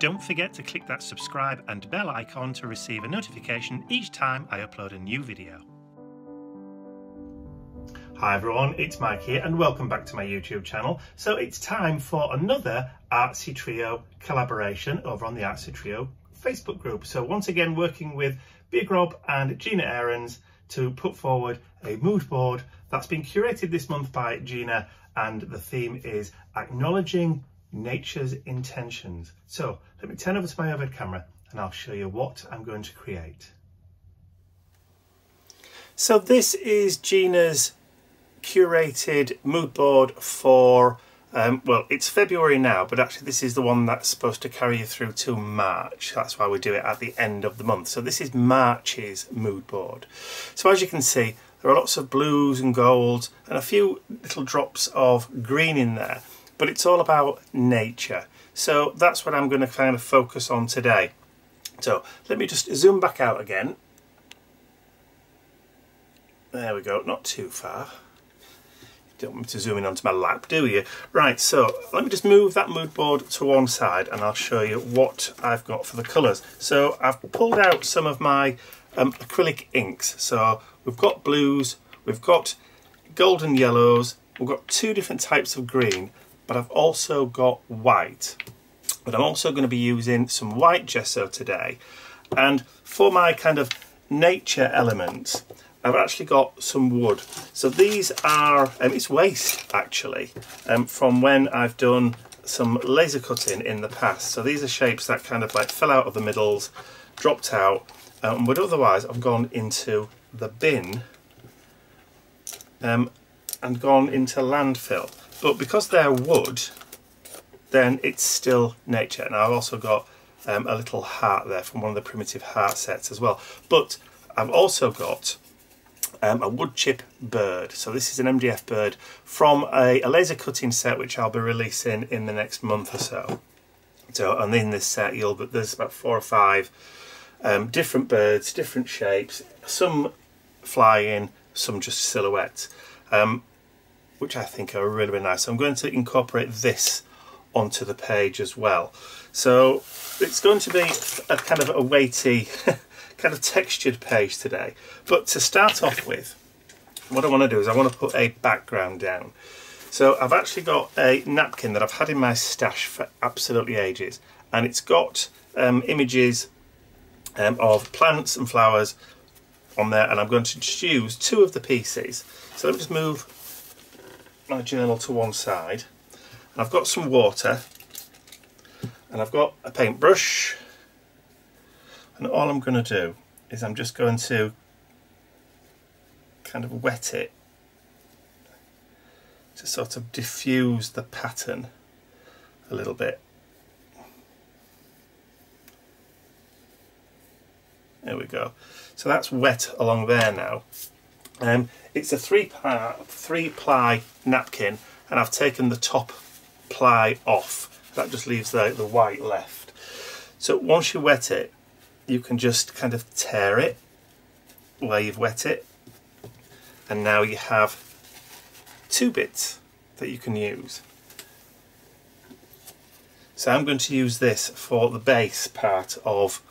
Don't forget to click that subscribe and bell icon to receive a notification each time I upload a new video. Hi everyone, it's Mike here and welcome back to my YouTube channel. So it's time for another Artsy Trio collaboration over on the Artsy Trio Facebook group. So once again working with Bea Grob and Gina Ahrens to put forward a mood board that's been curated this month by Gina and the theme is acknowledging nature's intentions. So let me turn over to my overhead camera and I'll show you what I'm going to create. So this is Gina's curated mood board for um, well it's February now but actually this is the one that's supposed to carry you through to March that's why we do it at the end of the month so this is March's mood board so as you can see there are lots of blues and golds and a few little drops of green in there but it's all about nature. So that's what I'm going to kind of focus on today. So let me just zoom back out again. There we go, not too far. You don't want me to zoom in onto my lap, do you? Right, so let me just move that mood board to one side and I'll show you what I've got for the colours. So I've pulled out some of my um, acrylic inks. So we've got blues, we've got golden yellows, we've got two different types of green but I've also got white. But I'm also going to be using some white gesso today. And for my kind of nature elements, I've actually got some wood. So these are, um, it's waste actually, um, from when I've done some laser cutting in the past. So these are shapes that kind of like fell out of the middles, dropped out, um, but otherwise I've gone into the bin um, and gone into landfill. But because they're wood, then it's still nature. And I've also got um, a little heart there from one of the primitive heart sets as well. But I've also got um, a wood chip bird. So this is an MDF bird from a, a, laser cutting set which I'll be releasing in the next month or so. So and in this set you'll but there's about four or five um, different birds, different shapes, some flying, some just silhouettes. Um, which I think are really, really nice. I'm going to incorporate this onto the page as well. So it's going to be a kind of a weighty, kind of textured page today. But to start off with, what I want to do is I want to put a background down. So I've actually got a napkin that I've had in my stash for absolutely ages. And it's got um, images um, of plants and flowers on there. And I'm going to choose two of the pieces. So let me just move my journal to one side. and I've got some water and I've got a paintbrush and all I'm going to do is I'm just going to kind of wet it to sort of diffuse the pattern a little bit. There we go. So that's wet along there now. Um, it's a three ply, three ply napkin and I've taken the top ply off. That just leaves the, the white left. So once you wet it, you can just kind of tear it where you've wet it. And now you have two bits that you can use. So I'm going to use this for the base part of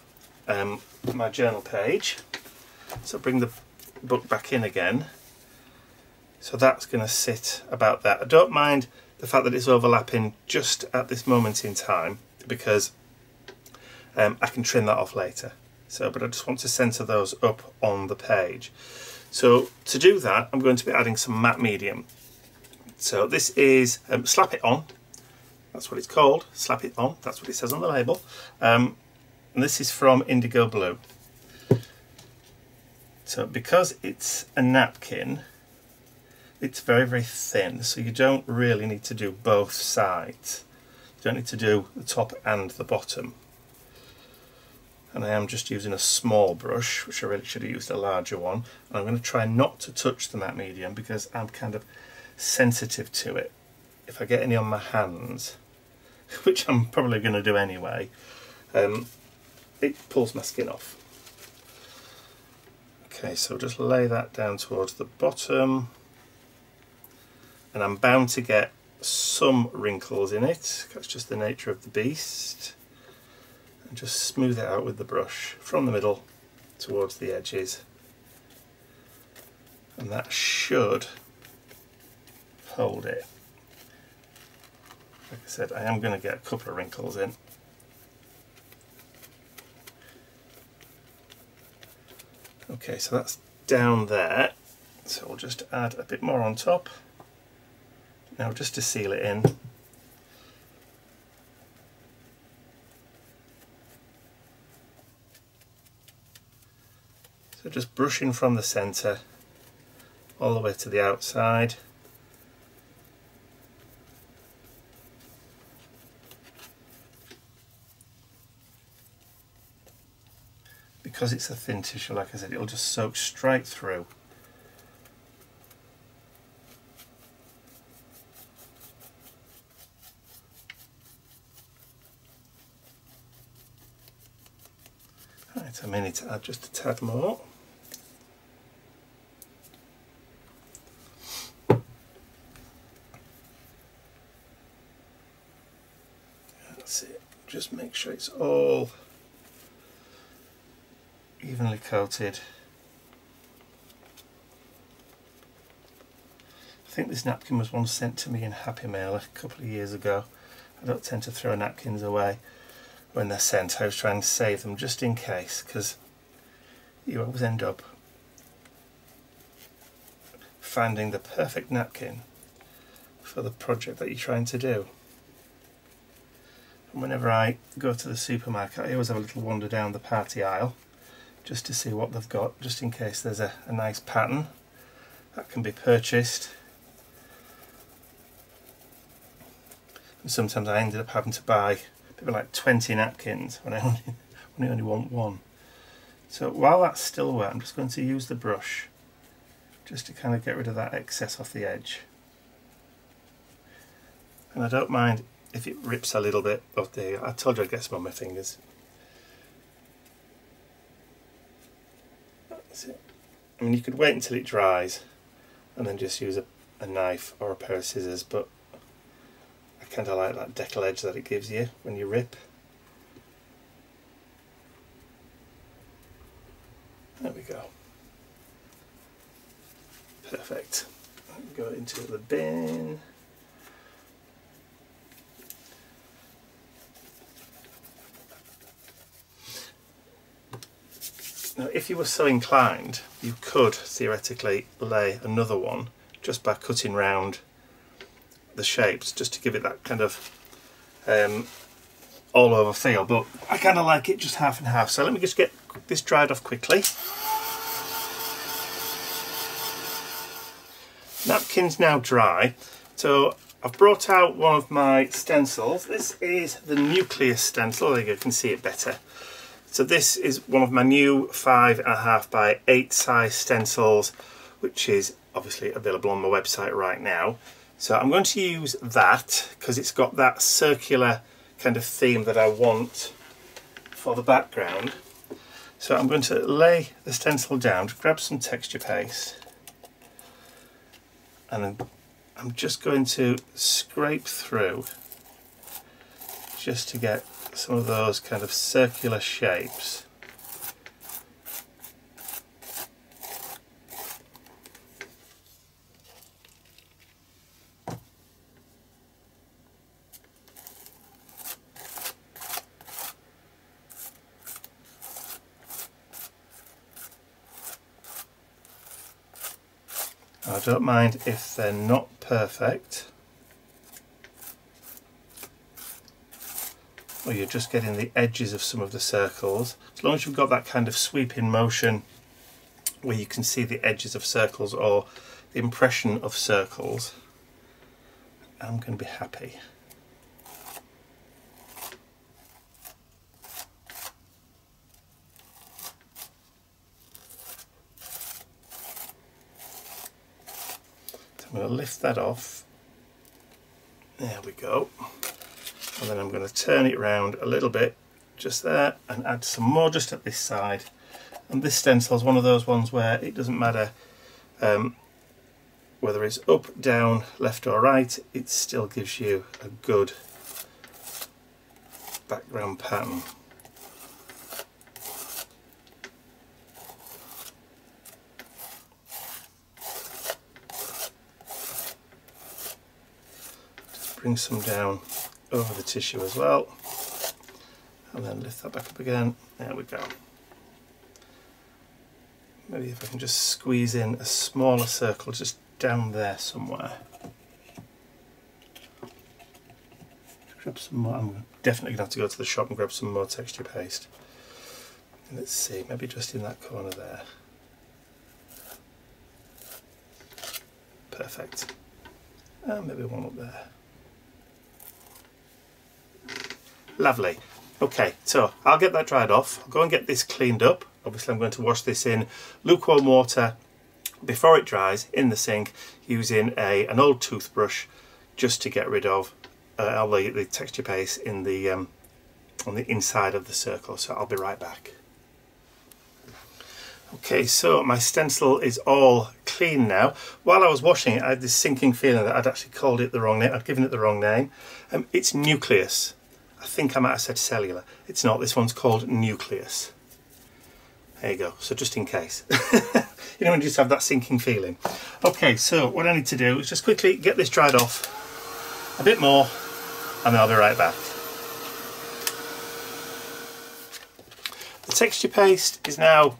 um, my journal page. So bring the book back in again. So that's going to sit about that. I don't mind the fact that it's overlapping just at this moment in time because um, I can trim that off later. So, but I just want to centre those up on the page. So to do that, I'm going to be adding some matte medium. So this is um, Slap It On. That's what it's called, Slap It On. That's what it says on the label. Um, and this is from Indigo Blue. So because it's a napkin, it's very, very thin, so you don't really need to do both sides. You don't need to do the top and the bottom. And I am just using a small brush, which I really should have used a larger one. And I'm going to try not to touch the matte medium because I'm kind of sensitive to it. If I get any on my hands, which I'm probably going to do anyway, um, it pulls my skin off. Okay, so just lay that down towards the bottom. And I'm bound to get some wrinkles in it. That's just the nature of the beast. and just smooth it out with the brush from the middle towards the edges and that should hold it. Like I said, I am going to get a couple of wrinkles in. Okay, so that's down there. So we'll just add a bit more on top. Now just to seal it in, So just brushing from the centre all the way to the outside. Because it's a thin tissue, like I said, it'll just soak straight through. Right, I may need to add just a tad more. That's it. Just make sure it's all evenly coated. I think this napkin was once sent to me in Happy Mail a couple of years ago. I don't tend to throw napkins away when they're sent. I was trying to save them just in case because you always end up finding the perfect napkin for the project that you're trying to do. And whenever I go to the supermarket, I always have a little wander down the party aisle just to see what they've got, just in case there's a, a nice pattern that can be purchased. And sometimes I ended up having to buy maybe like 20 napkins when I only, when I only want one. So while that's still wet, I'm just going to use the brush just to kind of get rid of that excess off the edge. And I don't mind if it rips a little bit of the, I told you I'd get some on my fingers. That's it. I mean you could wait until it dries and then just use a, a knife or a pair of scissors but I kind of like that deckle edge that it gives you when you rip. There we go. Perfect. Go into the bin. Now if you were so inclined you could theoretically lay another one just by cutting round the shapes just to give it that kind of um, all over feel but I kind of like it just half and half. So let me just get this dried off quickly. Napkin's now dry. So I've brought out one of my stencils. This is the nucleus stencil. There you, go, you can see it better so this is one of my new five and a half by eight size stencils, which is obviously available on my website right now. So I'm going to use that because it's got that circular kind of theme that I want for the background. So I'm going to lay the stencil down, grab some texture paste, and I'm just going to scrape through just to get some of those kind of circular shapes. I don't mind if they're not perfect or you're just getting the edges of some of the circles. As long as you've got that kind of sweeping motion where you can see the edges of circles or the impression of circles, I'm going to be happy. I'm going to lift that off. There we go and then I'm going to turn it round a little bit just there and add some more just at this side. And this stencil is one of those ones where it doesn't matter um, whether it's up, down, left or right it still gives you a good background pattern. Just bring some down over the tissue as well. And then lift that back up again. There we go. Maybe if I can just squeeze in a smaller circle just down there somewhere. Grab some more. I'm definitely gonna have to go to the shop and grab some more texture paste. Let's see maybe just in that corner there. Perfect. And maybe one up there Lovely. Okay, so I'll get that dried off. I'll go and get this cleaned up. Obviously I'm going to wash this in lukewarm water before it dries in the sink using a an old toothbrush just to get rid of uh, all the, the texture paste in the um, on the inside of the circle. So I'll be right back. Okay, so my stencil is all clean now. While I was washing it, I had this sinking feeling that I'd actually called it the wrong name. I'd given it the wrong name. Um, it's nucleus. I think I might have said cellular. It's not, this one's called nucleus. There you go, so just in case. you know when you just have that sinking feeling. Okay, so what I need to do is just quickly get this dried off a bit more and then I'll be right back. The texture paste is now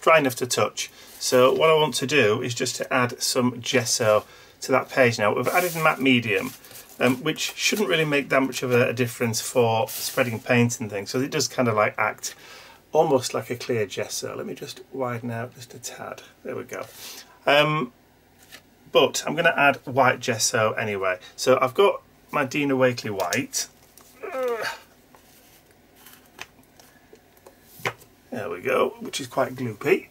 dry enough to touch. So what I want to do is just to add some gesso to that page now. We've added matte medium um, which shouldn't really make that much of a, a, difference for spreading paint and things. So it does kind of like act almost like a clear gesso. Let me just widen out just a tad. There we go. Um, but I'm going to add white gesso anyway. So I've got my Dina Wakley white. There we go, which is quite gloopy.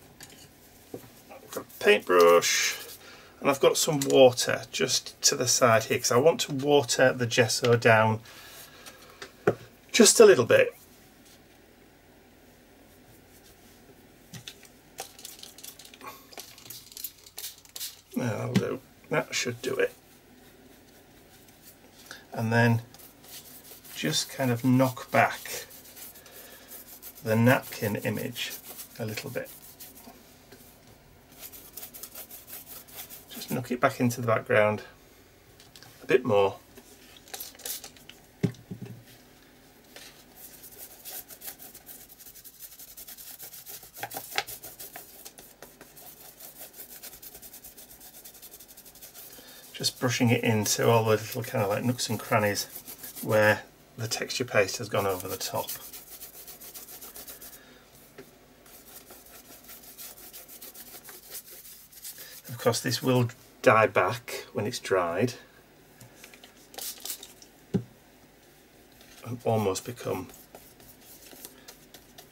A paintbrush and I've got some water just to the side here because I want to water the gesso down just a little bit. That'll do that should do it. And then just kind of knock back the napkin image a little bit knock it back into the background a bit more. Just brushing it into all the little kind of like nooks and crannies where the texture paste has gone over the top. Of course this will die back when it's dried and almost become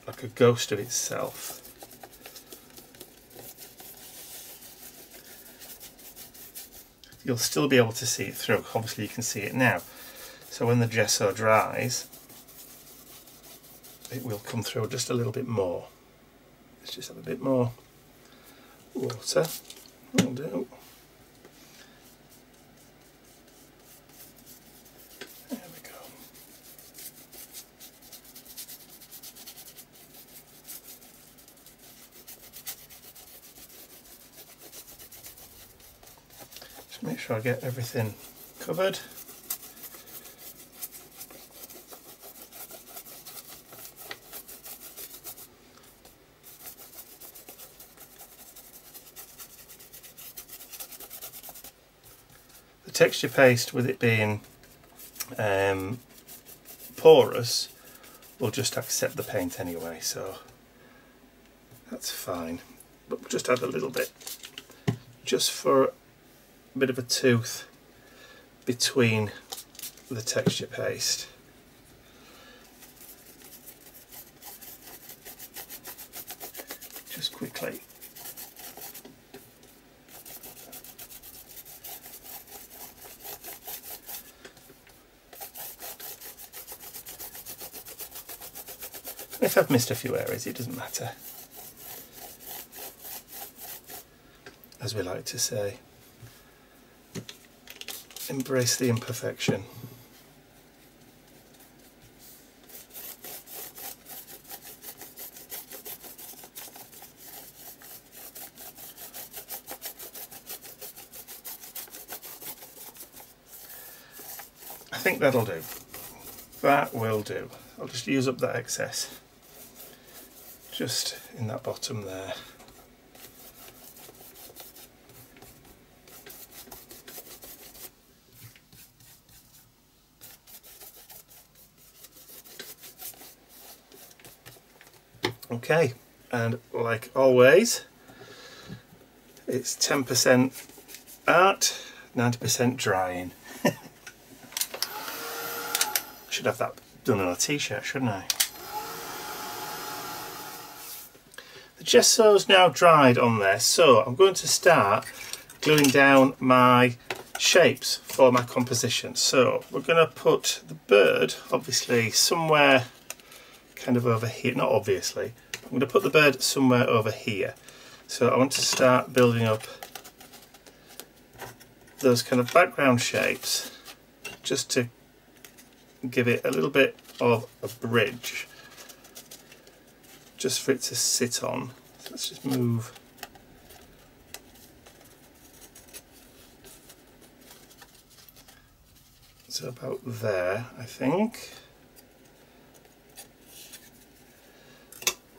like a ghost of itself. You'll still be able to see it through, obviously you can see it now. So when the gesso dries, it will come through just a little bit more. Let's just have a bit more water. Will do. There we go. Just make sure I get everything covered. Texture paste with it being um, porous will just accept the paint anyway so that's fine. But we'll just add a little bit just for a bit of a tooth between the texture paste. Just quickly If I've missed a few areas, it doesn't matter. As we like to say, embrace the imperfection. I think that'll do. That will do. I'll just use up that excess. Just in that bottom there. Okay, and like always, it's 10% art, 90% drying. Should have that done on a t-shirt, shouldn't I? Gesso's now dried on there, so I'm going to start gluing down my shapes for my composition. So we're going to put the bird, obviously, somewhere kind of over here, not obviously, I'm going to put the bird somewhere over here. So I want to start building up those kind of background shapes just to give it a little bit of a bridge just for it to sit on. So let's just move so about there I think.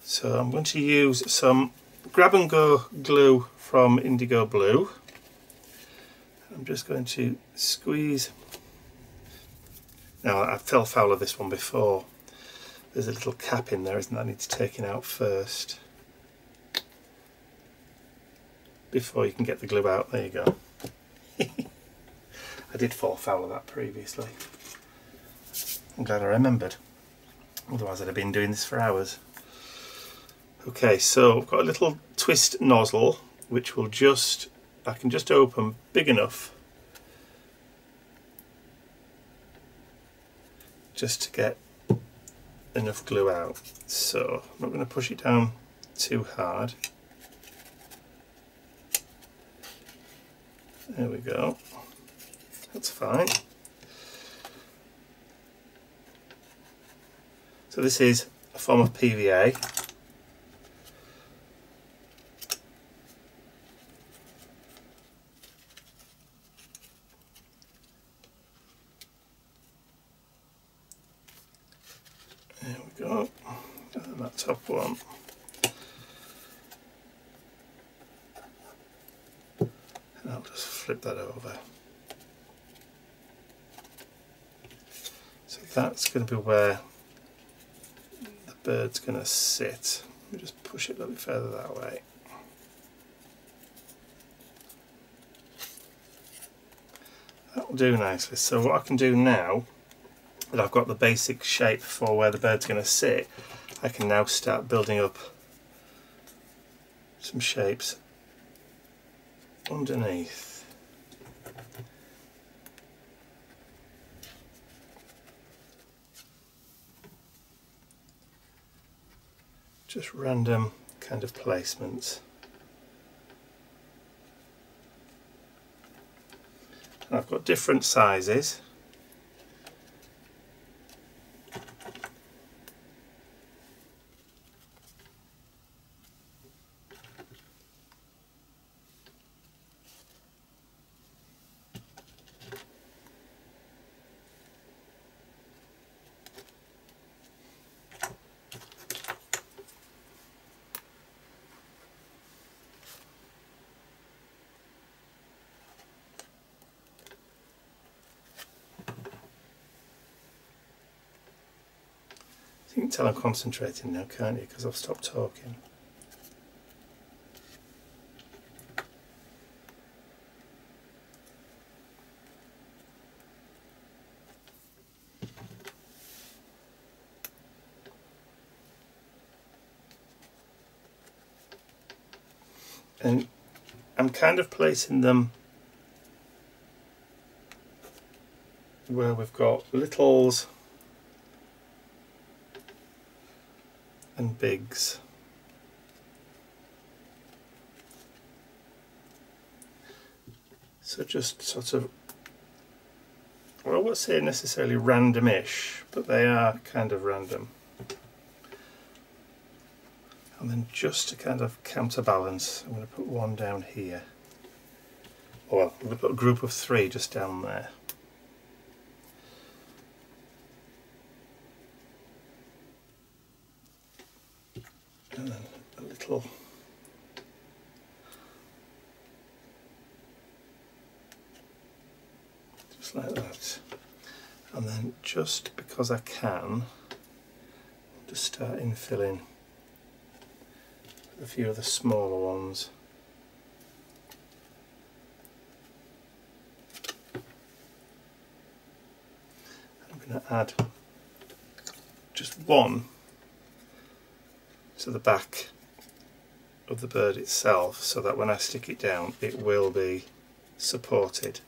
So I'm going to use some grab and go glue from Indigo Blue. I'm just going to squeeze. Now I fell foul of this one before. There's a little cap in there, isn't that? I need to take it out first. Before you can get the glue out. There you go. I did fall foul of that previously. I'm glad I remembered. Otherwise I'd have been doing this for hours. Okay, so I've got a little twist nozzle which will just, I can just open big enough just to get enough glue out. So I'm not going to push it down too hard. There we go. That's fine. So this is a form of PVA that over. So that's going to be where the bird's going to sit. Let me just push it a little bit further that way. That will do nicely. So what I can do now, that I've got the basic shape for where the bird's going to sit, I can now start building up some shapes underneath. Just random kind of placements. I've got different sizes You can tell I'm concentrating now, can't you? Because I've stopped talking. And I'm kind of placing them where we've got littles and bigs. So just sort of, well I won't say necessarily randomish, but they are kind of random. And then just to kind of counterbalance, I'm going to put one down here. Well, I'm going to put a group of three just down there. and then a little just like that and then just because I can just uh, start infilling a few of the smaller ones I'm going to add just one to the back of the bird itself so that when I stick it down it will be supported.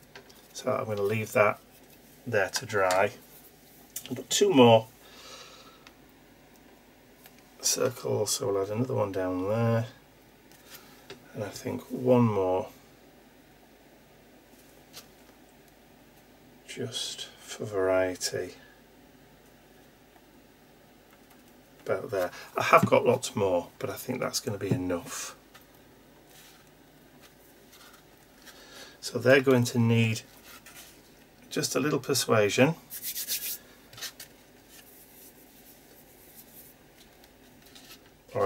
So I'm going to leave that there to dry. I've got two more circles so we'll add another one down there and I think one more just for variety. about there. I have got lots more, but I think that's going to be enough. So they're going to need just a little persuasion.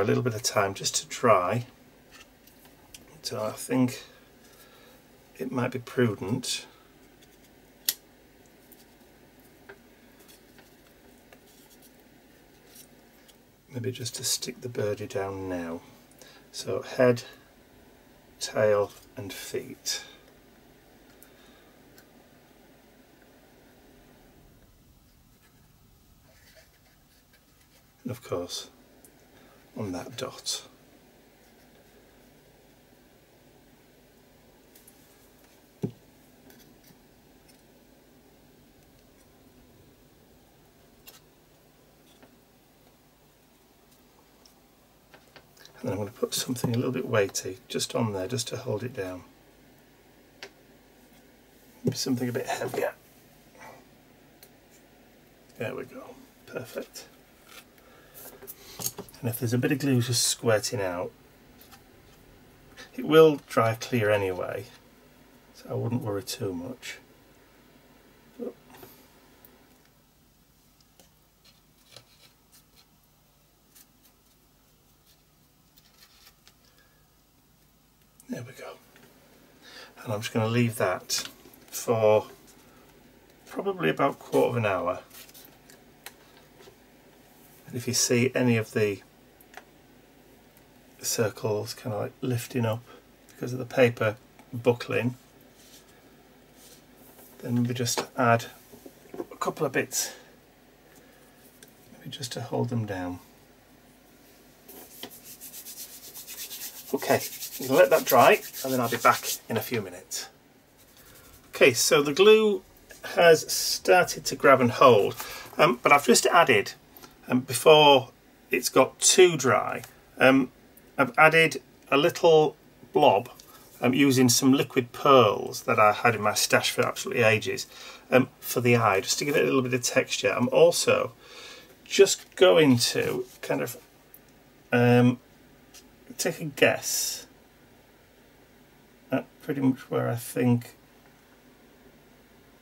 A little bit of time just to dry. So I think it might be prudent maybe just to stick the birdie down now. So head, tail and feet. And of course on that dot. and I'm going to put something a little bit weighty just on there just to hold it down. Maybe something a bit heavier. There we go, perfect. And if there's a bit of glue just squirting out, it will dry clear anyway, so I wouldn't worry too much. There we go. And I'm just going to leave that for probably about a quarter of an hour. And if you see any of the circles kind of like lifting up because of the paper buckling, then we just add a couple of bits, maybe just to hold them down. Okay, let that dry and then I'll be back in a few minutes. Okay, so the glue has started to grab and hold, um, but I've just added, um, before it's got too dry, um, I've added a little blob um, using some liquid pearls that I had in my stash for absolutely ages um, for the eye, just to give it a little bit of texture. I'm also just going to kind of um, take a guess at pretty much where I think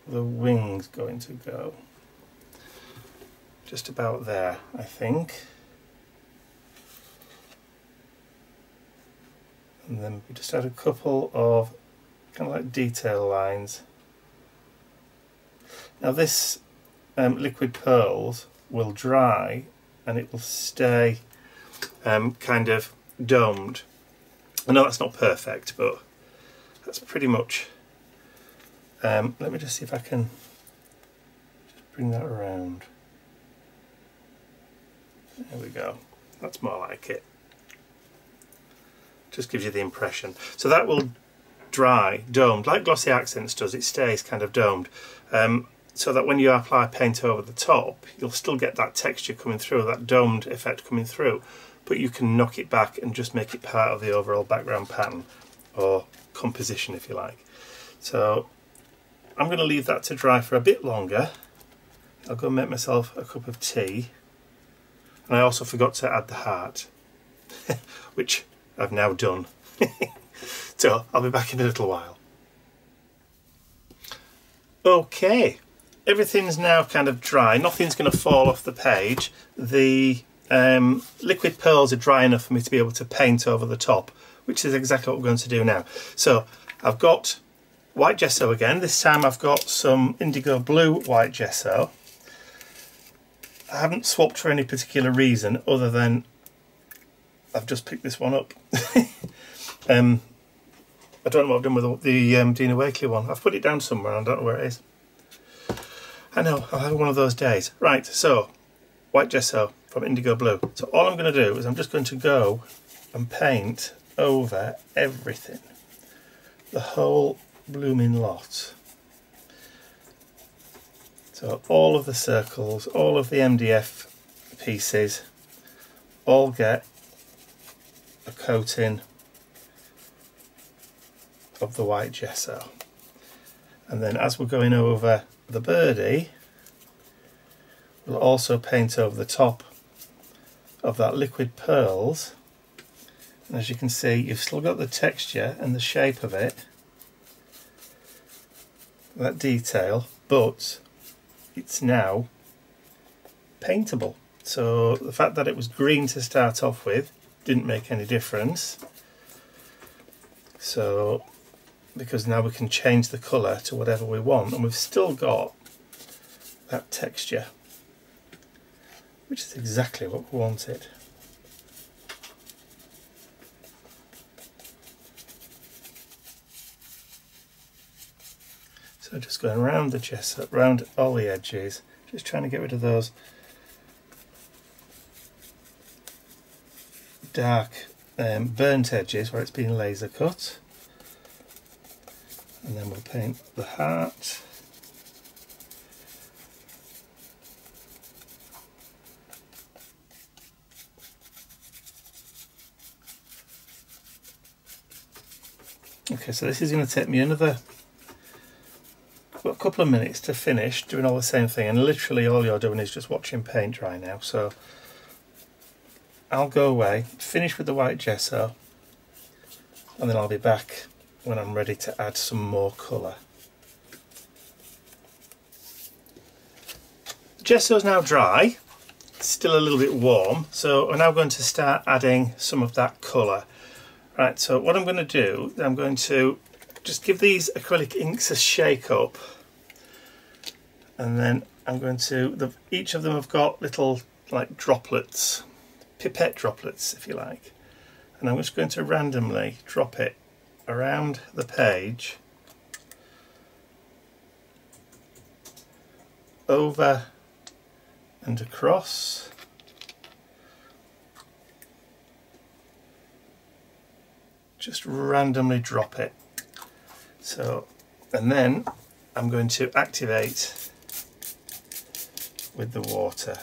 the wing's going to go. Just about there, I think. And then we just add a couple of kind of like detail lines. Now this um, liquid pearls will dry and it will stay um, kind of domed. I know that's not perfect, but that's pretty much um, let me just see if I can just bring that around there we go that's more like it just gives you the impression so that will dry domed like glossy accents does it stays kind of domed um, so that when you apply paint over the top you'll still get that texture coming through that domed effect coming through but you can knock it back and just make it part of the overall background pattern or composition if you like. So I'm going to leave that to dry for a bit longer. I'll go and make myself a cup of tea. And I also forgot to add the heart, which I've now done. so I'll be back in a little while. Okay, everything's now kind of dry. Nothing's going to fall off the page. The um, liquid pearls are dry enough for me to be able to paint over the top, which is exactly what we're going to do now. So I've got white gesso again. This time I've got some indigo blue white gesso. I haven't swapped for any particular reason other than I've just picked this one up. um, I don't know what I've done with the um, Dina Wakley one. I've put it down somewhere and I don't know where it is. I know, I'll have one of those days. Right, so white gesso from Indigo Blue. So all I'm going to do is I'm just going to go and paint over everything. The whole blooming lot. So all of the circles, all of the MDF pieces all get a coating of the white gesso. And then as we're going over the birdie, we'll also paint over the top of that liquid pearls. And as you can see, you've still got the texture and the shape of it, that detail, but it's now paintable. So the fact that it was green to start off with didn't make any difference. So because now we can change the colour to whatever we want and we've still got that texture which is exactly what we wanted. So just going around the chest, around all the edges, just trying to get rid of those dark um, burnt edges where it's been laser cut. And then we'll paint the heart. Okay so this is going to take me another a couple of minutes to finish doing all the same thing and literally all you're doing is just watching paint dry now so I'll go away finish with the white gesso and then I'll be back when I'm ready to add some more colour. Gesso's now dry, still a little bit warm, so we're now going to start adding some of that colour. Right, so what I'm going to do, I'm going to just give these acrylic inks a shake up and then I'm going to, the, each of them have got little like droplets, pipette droplets if you like, and I'm just going to randomly drop it around the page over and across. Just randomly drop it. So and then I'm going to activate with the water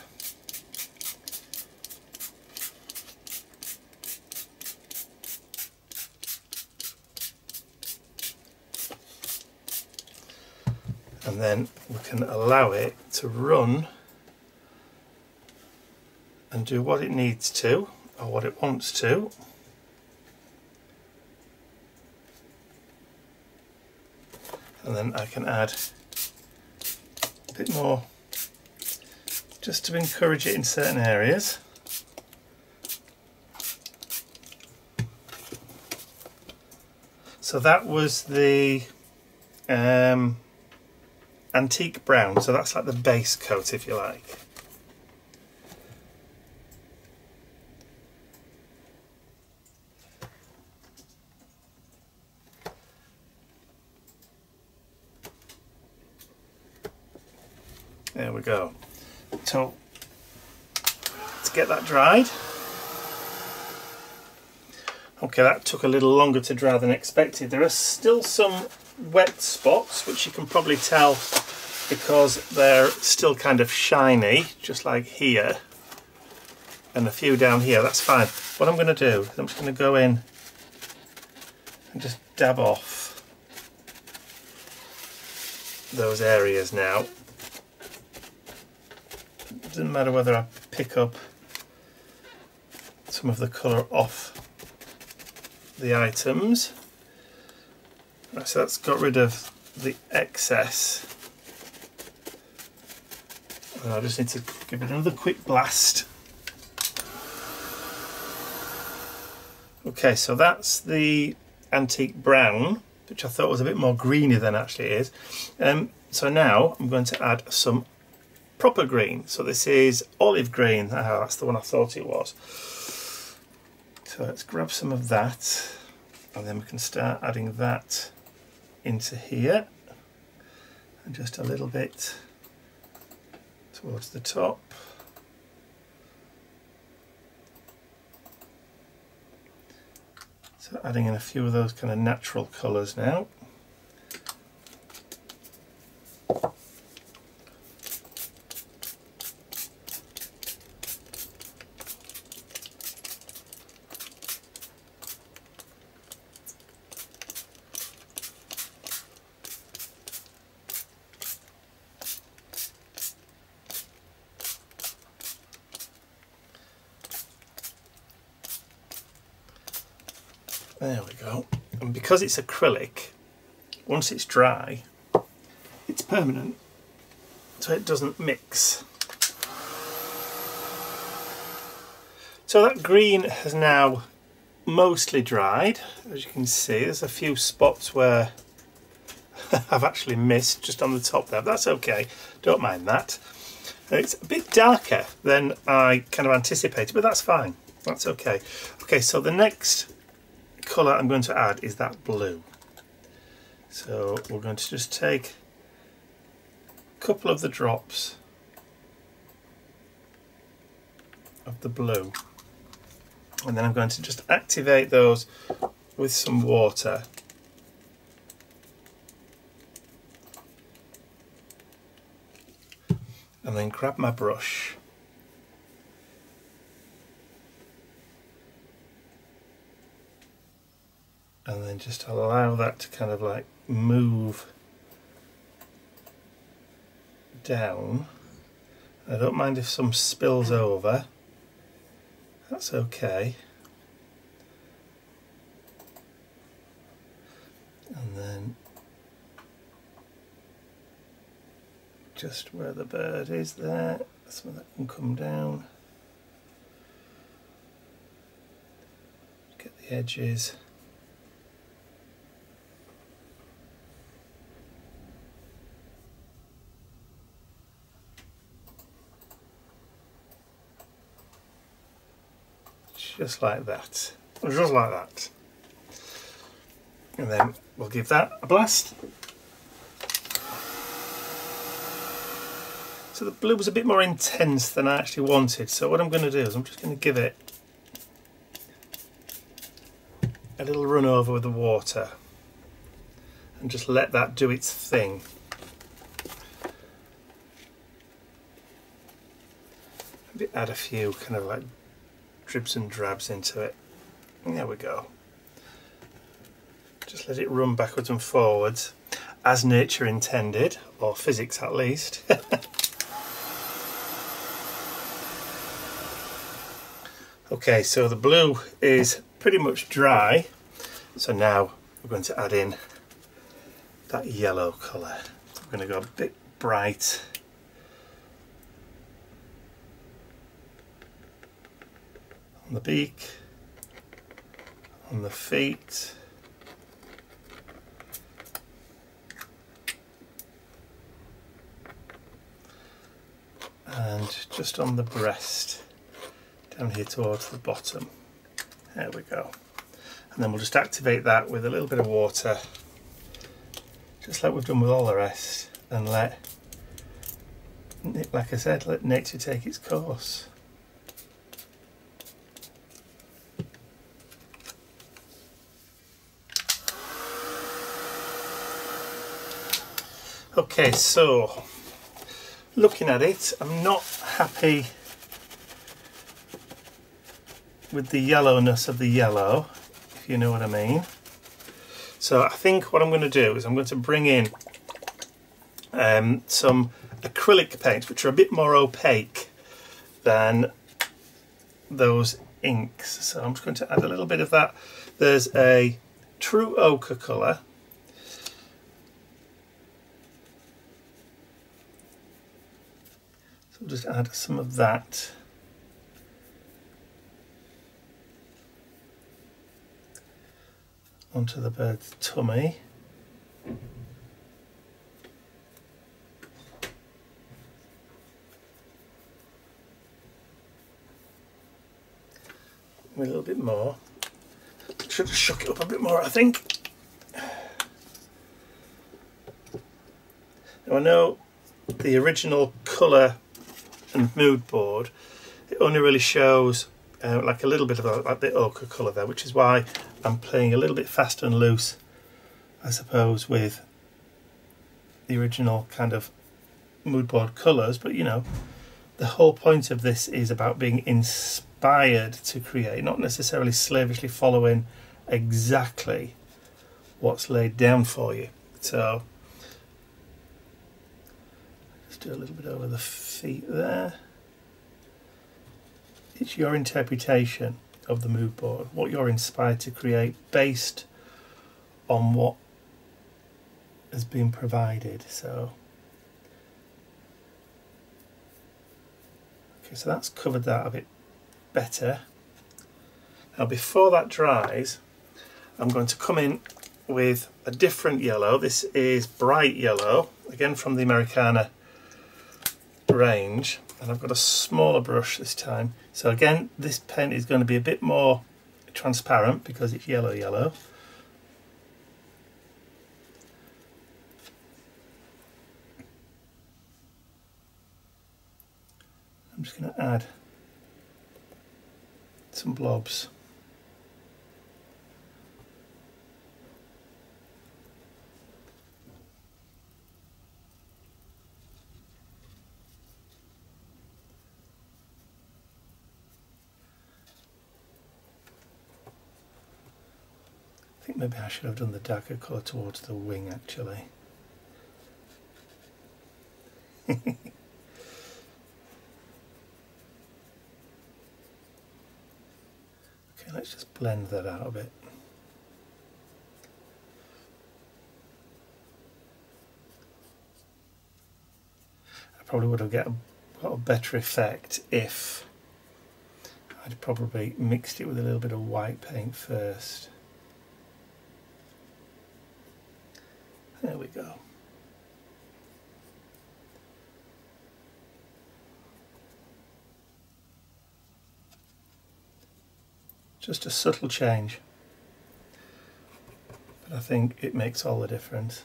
and then we can allow it to run and do what it needs to or what it wants to. And then I can add a bit more just to encourage it in certain areas. So that was the um, antique brown, so that's like the base coat if you like. There we go. So let's get that dried. Okay, that took a little longer to dry than expected. There are still some wet spots, which you can probably tell because they're still kind of shiny, just like here, and a few down here, that's fine. What I'm going to do is I'm just going to go in and just dab off those areas now. It doesn't matter whether I pick up some of the colour off the items. Right, so that's got rid of the excess and I just need to give it another quick blast Okay, so that's the antique brown, which I thought was a bit more greeny than actually is. Um, so now I'm going to add some proper green. So this is olive green. Ah, that's the one I thought it was. So let's grab some of that and then we can start adding that into here and just a little bit towards the top. So adding in a few of those kind of natural colours now. There we go. And because it's acrylic, once it's dry, it's permanent, so it doesn't mix. So that green has now mostly dried. As you can see, there's a few spots where I've actually missed just on the top there. But that's okay, don't mind that. It's a bit darker than I kind of anticipated, but that's fine. That's okay. Okay, so the next colour I'm going to add is that blue. So we're going to just take a couple of the drops of the blue. And then I'm going to just activate those with some water. And then grab my brush and then just allow that to kind of like move down. I don't mind if some spills over, that's okay. And then just where the bird is there, some of that can come down. Get the edges. Just like that. Just like that. And then we'll give that a blast. So the blue was a bit more intense than I actually wanted. So what I'm going to do is I'm just going to give it a little run over with the water and just let that do its thing. Maybe add a few kind of like and drabs into it. there we go. Just let it run backwards and forwards as nature intended, or physics at least. okay, so the blue is pretty much dry. So now we're going to add in that yellow colour. We're going to go a bit bright on the beak, on the feet, and just on the breast down here towards the bottom. There we go. And then we'll just activate that with a little bit of water, just like we've done with all the rest, and let, like I said, let nature take its course. Okay, so looking at it, I'm not happy with the yellowness of the yellow, if you know what I mean. So I think what I'm going to do is I'm going to bring in um, some acrylic paints, which are a bit more opaque than those inks. So I'm just going to add a little bit of that. There's a true ochre colour we'll just add some of that. onto the bird's tummy. A little bit more. Should have shook it up a bit more, I think. Now I know the original colour and mood board, it only really shows uh, like a little bit of a, like the ochre colour there, which is why I'm playing a little bit fast and loose, I suppose, with the original kind of mood board colours. But you know, the whole point of this is about being inspired to create, not necessarily slavishly following exactly what's laid down for you. So just do a little bit over the feet there it's your interpretation of the mood board, what you're inspired to create based on what has been provided. So, okay, so that's covered that a bit better. Now, before that dries, I'm going to come in with a different yellow. This is bright yellow, again from the Americana range and I've got a smaller brush this time. So again this pen is going to be a bit more transparent because it's yellow yellow. I'm just going to add some blobs maybe I should have done the darker colour towards the wing actually. okay, let's just blend that out a bit. I probably would have got a, got a better effect if I'd probably mixed it with a little bit of white paint first. There we go. Just a subtle change. But I think it makes all the difference.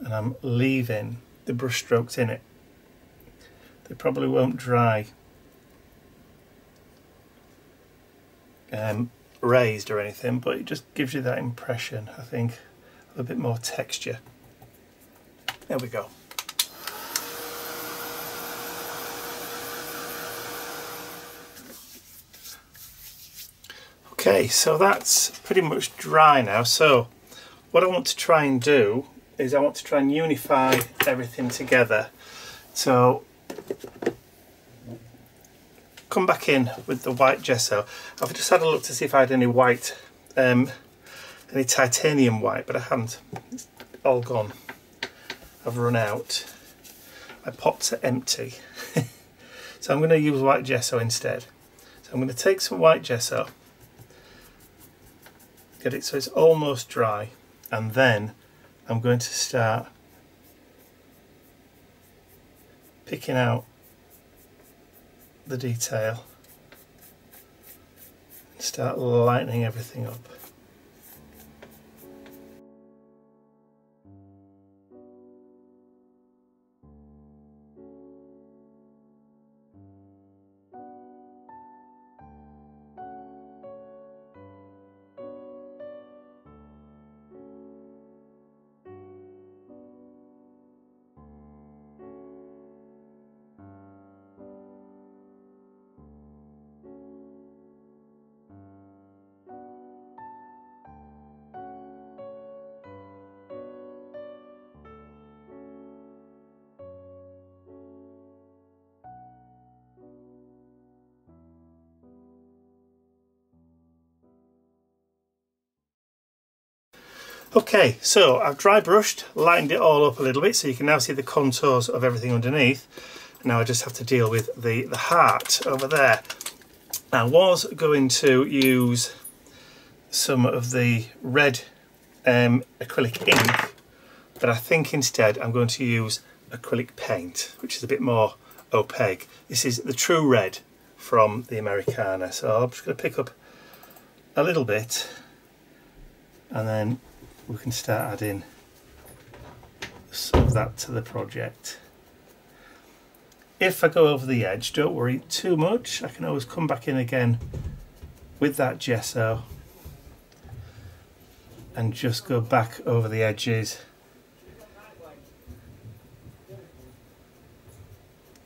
And I'm leaving the brush strokes in it. They probably won't dry um, raised or anything, but it just gives you that impression, I think, of a bit more texture. There we go. Okay, so that's pretty much dry now. So what I want to try and do is I want to try and unify everything together. So come back in with the white gesso. I've just had a look to see if I had any white, um, any titanium white, but I haven't. It's all gone. I've run out. My pots are empty. so I'm going to use white gesso instead. So I'm going to take some white gesso, get it so it's almost dry, and then I'm going to start picking out the detail and start lightening everything up. Okay, so I've dry brushed, lightened it all up a little bit so you can now see the contours of everything underneath. Now I just have to deal with the, the heart over there. I was going to use some of the red um, acrylic ink, but I think instead I'm going to use acrylic paint, which is a bit more opaque. This is the true red from the Americana, so I'm just going to pick up a little bit and then we can start adding some of that to the project. If I go over the edge, don't worry too much. I can always come back in again with that gesso and just go back over the edges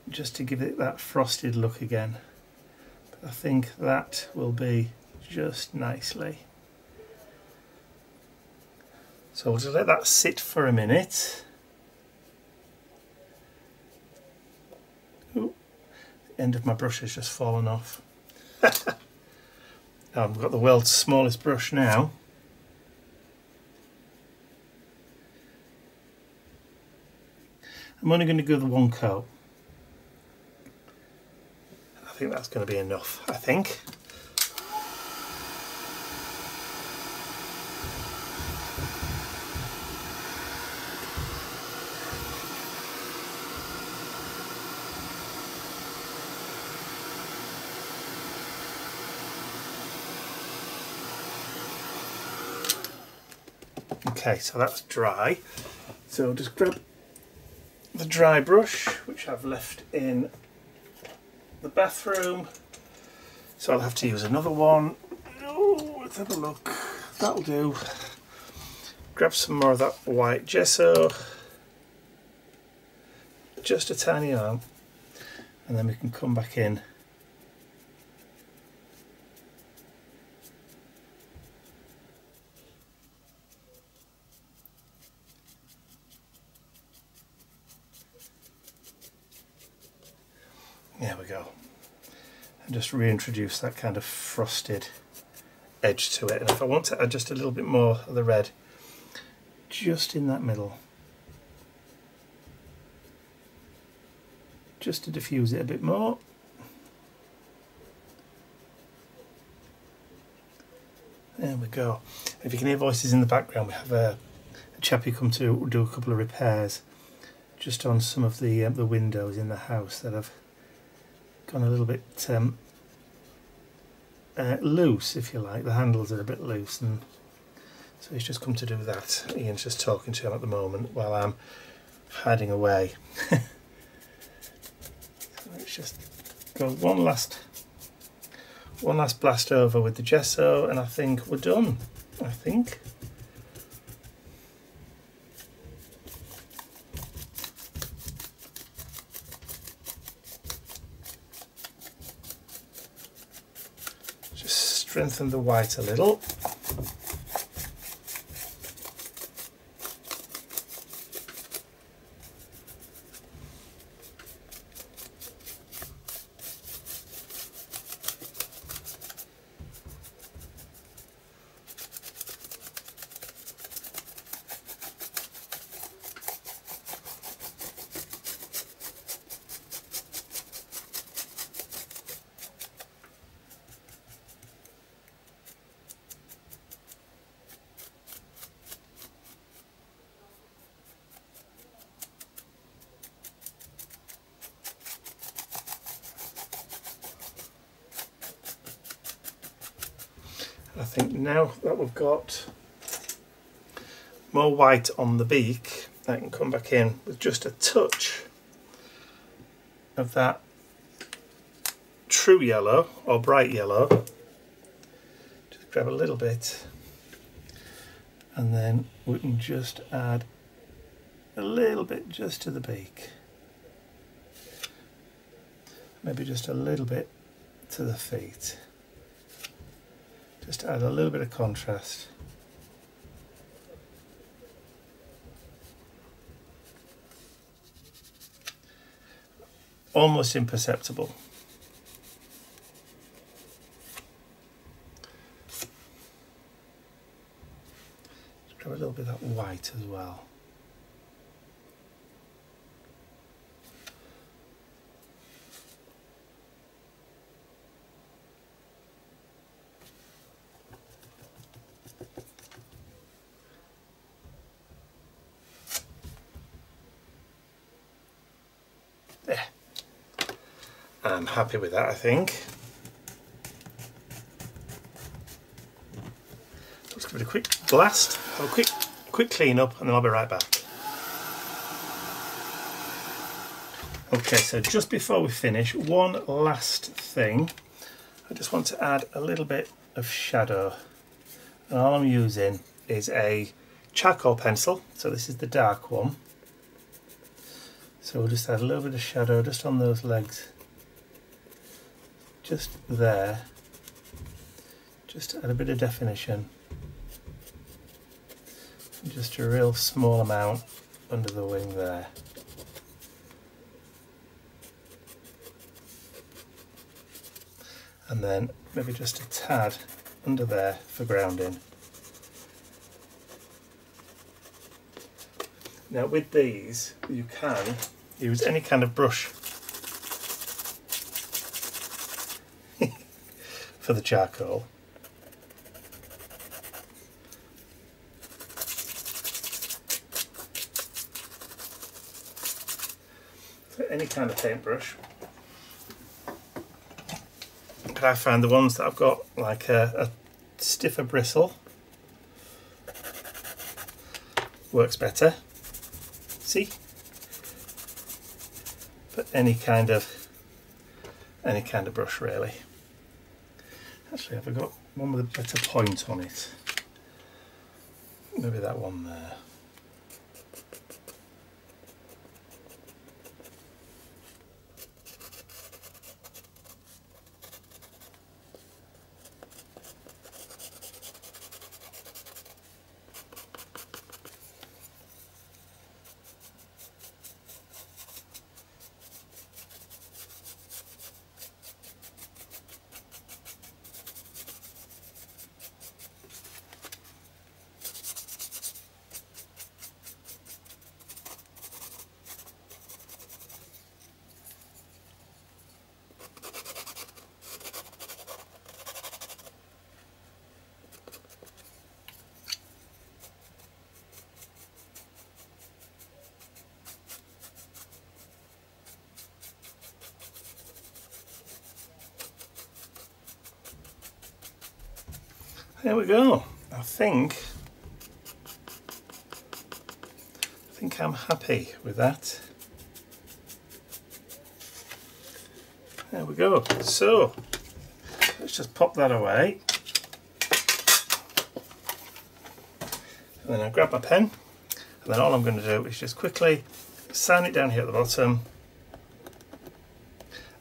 just to give it that frosted look again. But I think that will be just nicely. So we'll just let that sit for a minute. Ooh, end of my brush has just fallen off. I've got the world's smallest brush now. I'm only going to go the one coat. I think that's going to be enough, I think. Okay, so that's dry. So just grab the dry brush, which I've left in the bathroom. So I'll have to use another one. Oh, let's have a look. That'll do. Grab some more of that white gesso. Just a tiny amount. And then we can come back in There we go. And just reintroduce that kind of frosted edge to it. And if I want to add just a little bit more of the red, just in that middle, just to diffuse it a bit more. There we go. If you can hear voices in the background, we have a, a chap who come to do a couple of repairs just on some of the uh, the windows in the house that have gone a little bit um, uh, loose, if you like. The handles are a bit loose, and so he's just come to do that. Ian's just talking to him at the moment while I'm hiding away. let's just go one last, one last blast over with the gesso, and I think we're done. I think. Strengthen the white a little. I think now that we've got more white on the beak, I can come back in with just a touch of that true yellow or bright yellow. Just grab a little bit and then we can just add a little bit just to the beak. Maybe just a little bit to the feet just add a little bit of contrast. Almost imperceptible. Just grab a little bit of that white as well. I'm happy with that, I think. Let's give it a quick blast, a quick, quick clean up, and then I'll be right back. Okay, so just before we finish, one last thing. I just want to add a little bit of shadow. And all I'm using is a charcoal pencil. So this is the dark one. So we'll just add a little bit of shadow just on those legs. Just there. Just add a bit of definition. And just a real small amount under the wing there. And then maybe just a tad under there for grounding. Now with these you can use any kind of brush for the charcoal. any kind of paintbrush. But I find the ones that I've got like a, a stiffer bristle works better. See? But any kind of any kind of brush really. Actually, have I got one with a better point on it? Maybe that one there. There we go. I think I think I'm happy with that. There we go. So let's just pop that away. And then I grab my pen and then all I'm going to do is just quickly sign it down here at the bottom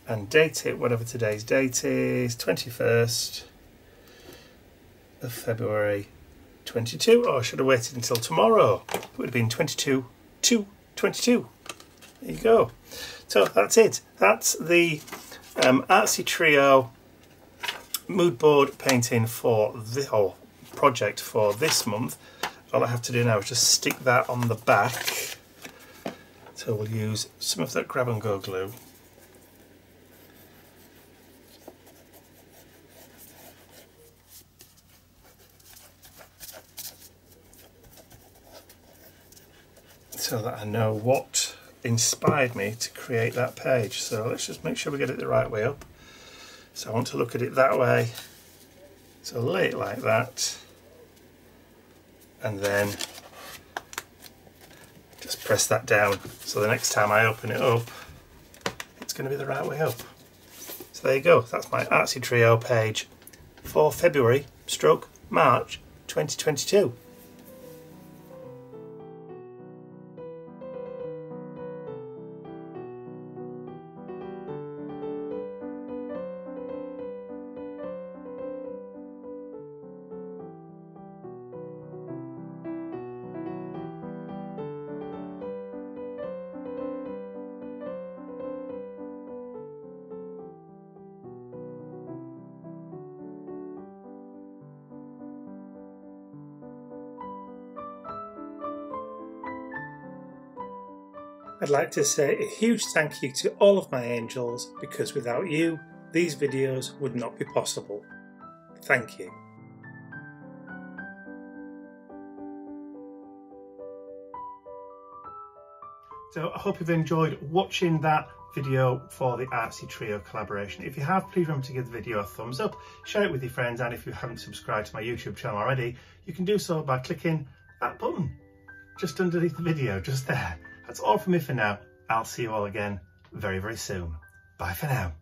and date it whatever today's date is 21st of February 22. Oh, I should have waited until tomorrow. It would have been 22 to 22. There you go. So that's it. That's the um, Artsy Trio mood board painting for the whole project for this month. All I have to do now is just stick that on the back. So we'll use some of that grab and go glue that I know what inspired me to create that page. So let's just make sure we get it the right way up. So I want to look at it that way. So lay it like that. And then just press that down. So the next time I open it up, it's going to be the right way up. So there you go. That's my Artsy Trio page for February stroke March 2022. I'd like to say a huge thank you to all of my angels because without you, these videos would not be possible. Thank you. So I hope you've enjoyed watching that video for the Artsy Trio collaboration. If you have, please remember to give the video a thumbs up, share it with your friends, and if you haven't subscribed to my YouTube channel already, you can do so by clicking that button just underneath the video, just there. That's all from me for now. I'll see you all again very, very soon. Bye for now.